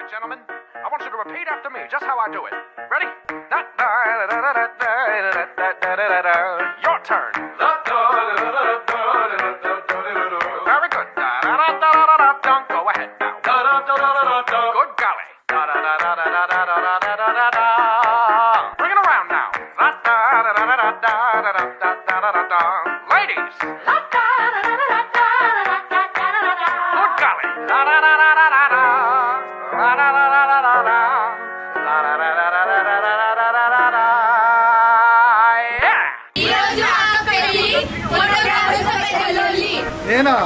right, gentlemen. I want you to repeat after me, just how I do it. Ready? Your turn. Very good. Go ahead now. Good golly. Bring it around now. Ladies. ఏనా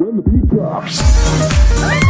when the beat drops.